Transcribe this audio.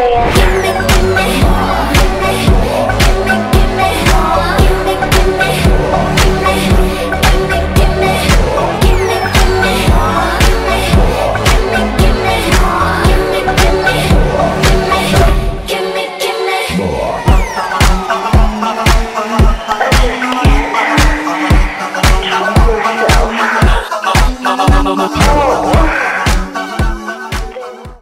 prayer.